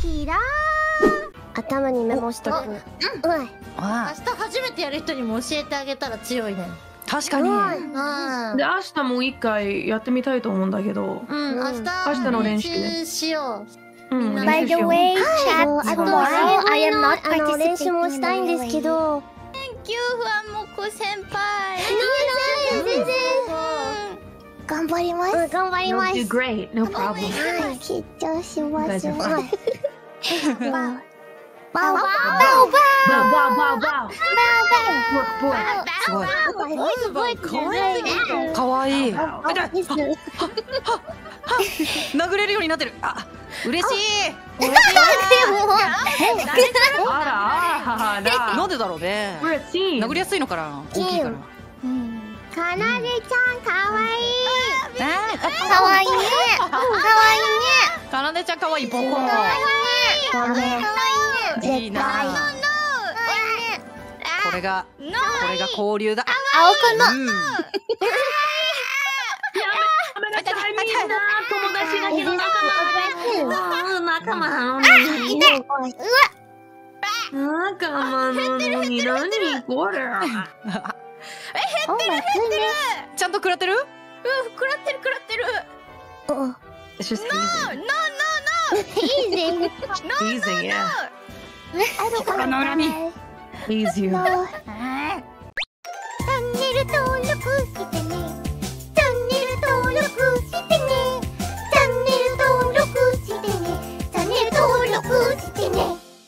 キラ頭にメモしとく。うん。あ。明あ日初めてやる人にも教えてあげたら強いね。確かに。うん。で明日もう一回やってみたいと思うんだけど。うん明日明日の練習ね練習しよう。By 習 the しよう way, chat tomorrow I am not あの participating 練習もしたいんですけどキューファンモコ先輩全然頑張ります。うん頑張り You'll ます。do great no problem はい。緊張します大丈夫はいバオババウバウバウバウ work boy すごいオすごいかわいい殴れるようになってるあ嬉しいあらあらなんでだろうね殴りやすいのかな大きいからかなでちゃんかわいいあかわいいねかわいいねーかなでちゃんかわいいボコダメいいな。これがこれが交流だ。青くのうん。ごめんなさい。みんな友達だけど仲間うん仲間なのに仲間なのに何これお前ちゃんと食らってる食らってる食らってる It's just hazing いいぜ hazing yeah 心の恨み haze you